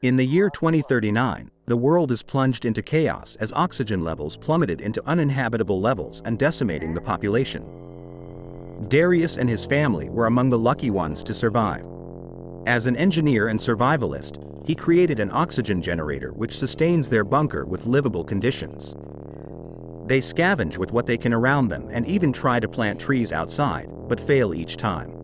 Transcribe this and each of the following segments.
In the year 2039, the world is plunged into chaos as oxygen levels plummeted into uninhabitable levels and decimating the population. Darius and his family were among the lucky ones to survive. As an engineer and survivalist, he created an oxygen generator which sustains their bunker with livable conditions. They scavenge with what they can around them and even try to plant trees outside, but fail each time.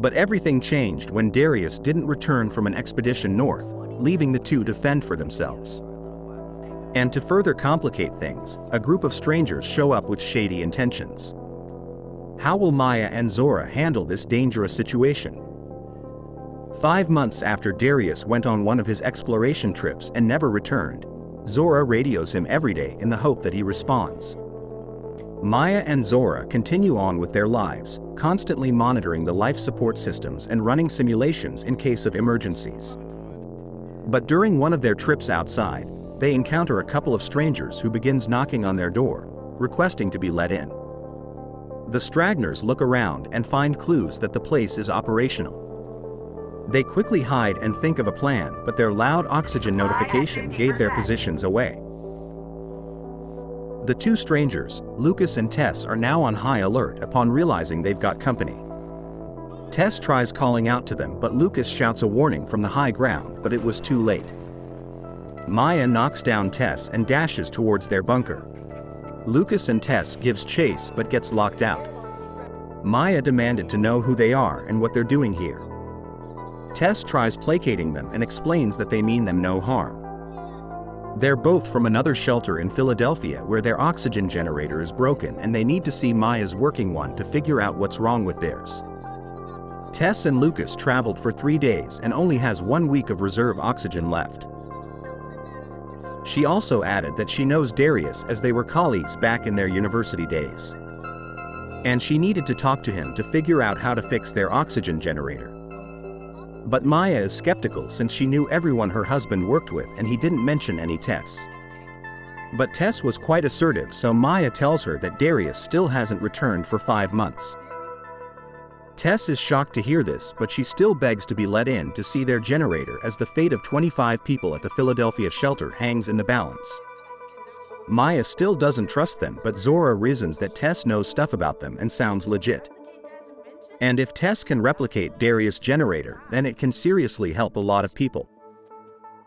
But everything changed when Darius didn't return from an expedition north, leaving the two to fend for themselves. And to further complicate things, a group of strangers show up with shady intentions. How will Maya and Zora handle this dangerous situation? Five months after Darius went on one of his exploration trips and never returned, Zora radios him every day in the hope that he responds. Maya and Zora continue on with their lives, constantly monitoring the life support systems and running simulations in case of emergencies. But during one of their trips outside, they encounter a couple of strangers who begins knocking on their door, requesting to be let in. The stragglers look around and find clues that the place is operational. They quickly hide and think of a plan, but their loud oxygen notification gave their positions away. The two strangers, Lucas and Tess are now on high alert upon realizing they've got company. Tess tries calling out to them but Lucas shouts a warning from the high ground but it was too late. Maya knocks down Tess and dashes towards their bunker. Lucas and Tess gives chase but gets locked out. Maya demanded to know who they are and what they're doing here. Tess tries placating them and explains that they mean them no harm. They're both from another shelter in Philadelphia where their oxygen generator is broken and they need to see Maya's working one to figure out what's wrong with theirs. Tess and Lucas traveled for three days and only has one week of reserve oxygen left. She also added that she knows Darius as they were colleagues back in their university days. And she needed to talk to him to figure out how to fix their oxygen generator. But Maya is skeptical since she knew everyone her husband worked with and he didn't mention any Tess. But Tess was quite assertive so Maya tells her that Darius still hasn't returned for five months. Tess is shocked to hear this but she still begs to be let in to see their generator as the fate of 25 people at the Philadelphia shelter hangs in the balance. Maya still doesn't trust them but Zora reasons that Tess knows stuff about them and sounds legit. And if Tess can replicate Darius' generator, then it can seriously help a lot of people.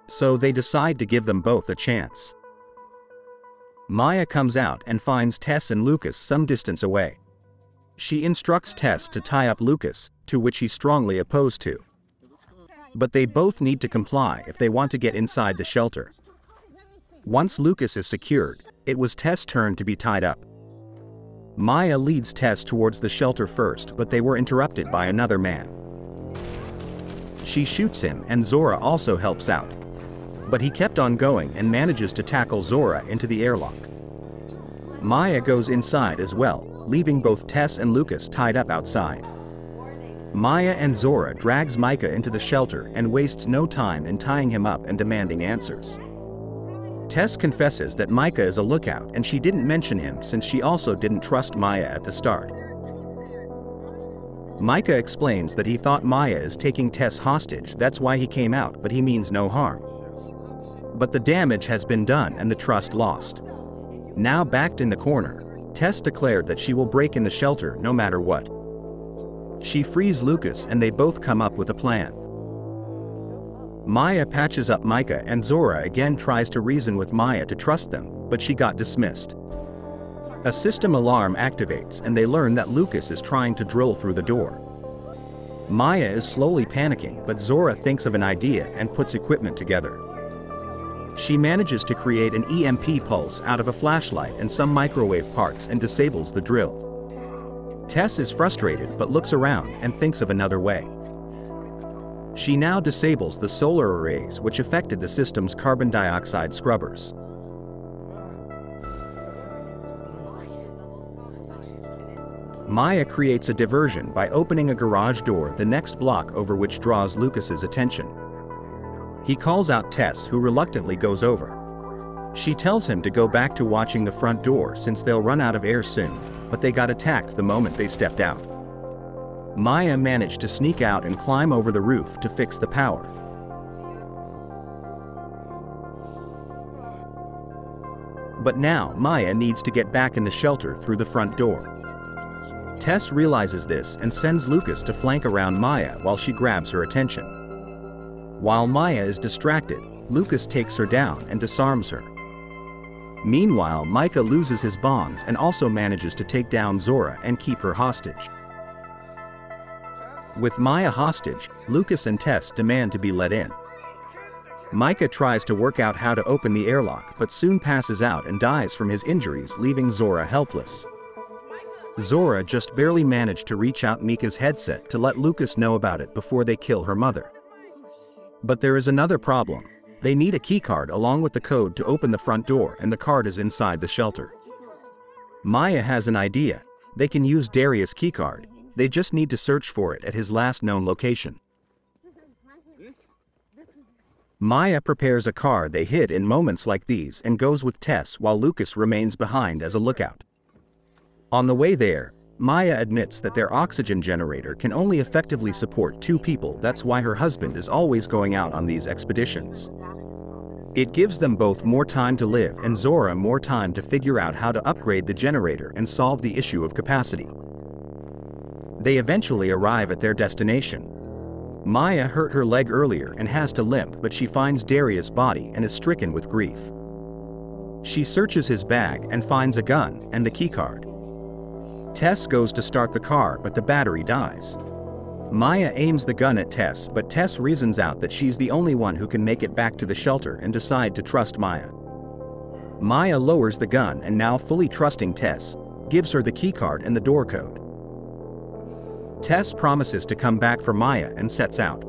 So they decide to give them both a chance. Maya comes out and finds Tess and Lucas some distance away. She instructs Tess to tie up Lucas, to which he's strongly opposed to. But they both need to comply if they want to get inside the shelter. Once Lucas is secured, it was Tess' turn to be tied up. Maya leads Tess towards the shelter first but they were interrupted by another man. She shoots him and Zora also helps out. But he kept on going and manages to tackle Zora into the airlock. Maya goes inside as well, leaving both Tess and Lucas tied up outside. Maya and Zora drags Micah into the shelter and wastes no time in tying him up and demanding answers. Tess confesses that Micah is a lookout and she didn't mention him since she also didn't trust Maya at the start. Micah explains that he thought Maya is taking Tess hostage, that's why he came out, but he means no harm. But the damage has been done and the trust lost. Now backed in the corner, Tess declared that she will break in the shelter no matter what. She frees Lucas and they both come up with a plan. Maya patches up Micah and Zora again tries to reason with Maya to trust them, but she got dismissed. A system alarm activates and they learn that Lucas is trying to drill through the door. Maya is slowly panicking but Zora thinks of an idea and puts equipment together. She manages to create an EMP pulse out of a flashlight and some microwave parts and disables the drill. Tess is frustrated but looks around and thinks of another way. She now disables the solar arrays which affected the system's carbon dioxide scrubbers. Maya creates a diversion by opening a garage door the next block over which draws Lucas's attention. He calls out Tess who reluctantly goes over. She tells him to go back to watching the front door since they'll run out of air soon, but they got attacked the moment they stepped out. Maya managed to sneak out and climb over the roof to fix the power. But now Maya needs to get back in the shelter through the front door. Tess realizes this and sends Lucas to flank around Maya while she grabs her attention. While Maya is distracted, Lucas takes her down and disarms her. Meanwhile Micah loses his bonds and also manages to take down Zora and keep her hostage. With Maya hostage, Lucas and Tess demand to be let in. Micah tries to work out how to open the airlock but soon passes out and dies from his injuries leaving Zora helpless. Zora just barely managed to reach out Micah's headset to let Lucas know about it before they kill her mother. But there is another problem. They need a keycard along with the code to open the front door and the card is inside the shelter. Maya has an idea. They can use Darius' keycard. They just need to search for it at his last known location. Maya prepares a car they hid in moments like these and goes with Tess while Lucas remains behind as a lookout. On the way there, Maya admits that their oxygen generator can only effectively support two people that's why her husband is always going out on these expeditions. It gives them both more time to live and Zora more time to figure out how to upgrade the generator and solve the issue of capacity. They eventually arrive at their destination. Maya hurt her leg earlier and has to limp but she finds Darius' body and is stricken with grief. She searches his bag and finds a gun and the keycard. Tess goes to start the car but the battery dies. Maya aims the gun at Tess but Tess reasons out that she's the only one who can make it back to the shelter and decide to trust Maya. Maya lowers the gun and now fully trusting Tess, gives her the keycard and the door code. Tess promises to come back for Maya and sets out.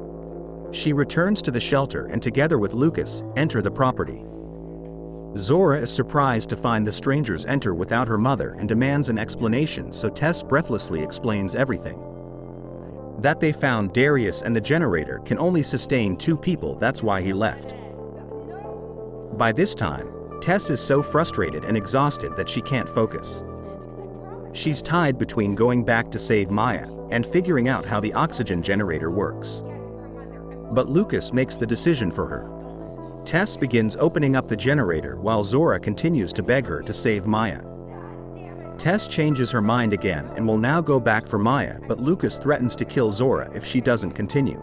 She returns to the shelter and together with Lucas, enter the property. Zora is surprised to find the strangers enter without her mother and demands an explanation so Tess breathlessly explains everything. That they found Darius and the generator can only sustain two people that's why he left. By this time, Tess is so frustrated and exhausted that she can't focus. She's tied between going back to save Maya and figuring out how the oxygen generator works. But Lucas makes the decision for her. Tess begins opening up the generator while Zora continues to beg her to save Maya. Tess changes her mind again and will now go back for Maya but Lucas threatens to kill Zora if she doesn't continue.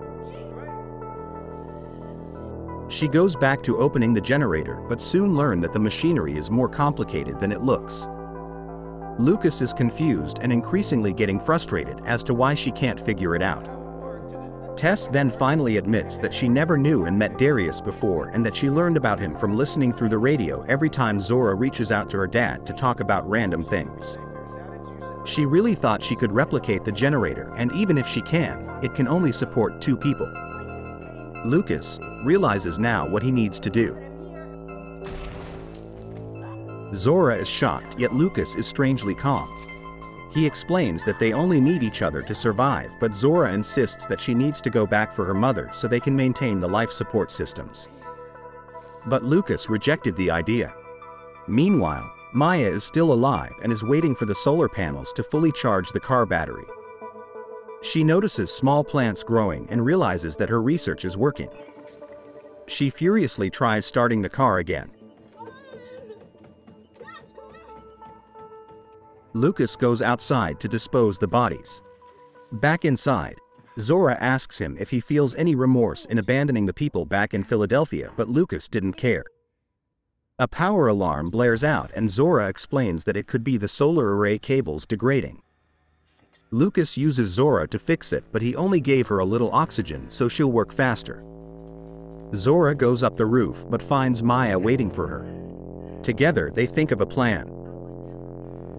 She goes back to opening the generator but soon learn that the machinery is more complicated than it looks. Lucas is confused and increasingly getting frustrated as to why she can't figure it out. Tess then finally admits that she never knew and met Darius before and that she learned about him from listening through the radio every time Zora reaches out to her dad to talk about random things. She really thought she could replicate the generator and even if she can, it can only support two people. Lucas realizes now what he needs to do. Zora is shocked yet Lucas is strangely calm. He explains that they only need each other to survive but Zora insists that she needs to go back for her mother so they can maintain the life support systems. But Lucas rejected the idea. Meanwhile, Maya is still alive and is waiting for the solar panels to fully charge the car battery. She notices small plants growing and realizes that her research is working. She furiously tries starting the car again, Lucas goes outside to dispose the bodies. Back inside, Zora asks him if he feels any remorse in abandoning the people back in Philadelphia but Lucas didn't care. A power alarm blares out and Zora explains that it could be the solar array cables degrading. Lucas uses Zora to fix it but he only gave her a little oxygen so she'll work faster. Zora goes up the roof but finds Maya waiting for her. Together they think of a plan.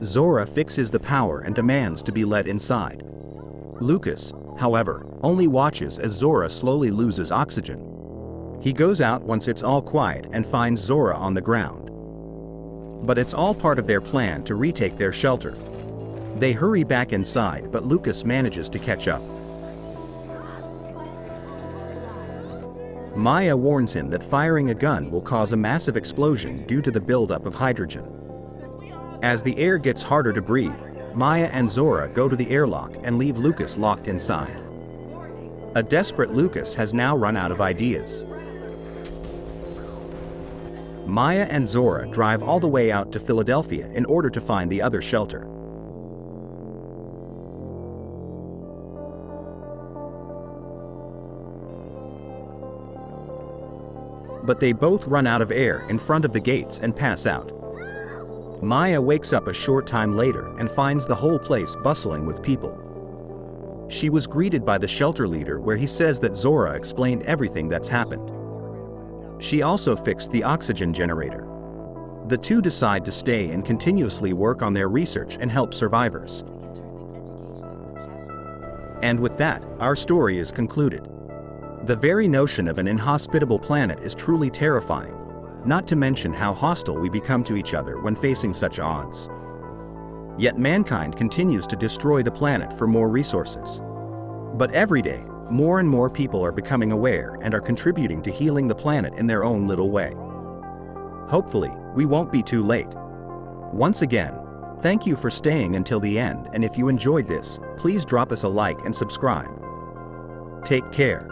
Zora fixes the power and demands to be let inside. Lucas, however, only watches as Zora slowly loses oxygen. He goes out once it's all quiet and finds Zora on the ground. But it's all part of their plan to retake their shelter. They hurry back inside but Lucas manages to catch up. Maya warns him that firing a gun will cause a massive explosion due to the buildup of hydrogen. As the air gets harder to breathe, Maya and Zora go to the airlock and leave Lucas locked inside. A desperate Lucas has now run out of ideas. Maya and Zora drive all the way out to Philadelphia in order to find the other shelter. But they both run out of air in front of the gates and pass out. Maya wakes up a short time later and finds the whole place bustling with people. She was greeted by the shelter leader where he says that Zora explained everything that's happened. She also fixed the oxygen generator. The two decide to stay and continuously work on their research and help survivors. And with that, our story is concluded. The very notion of an inhospitable planet is truly terrifying, not to mention how hostile we become to each other when facing such odds. Yet mankind continues to destroy the planet for more resources. But every day, more and more people are becoming aware and are contributing to healing the planet in their own little way. Hopefully, we won't be too late. Once again, thank you for staying until the end and if you enjoyed this, please drop us a like and subscribe. Take care.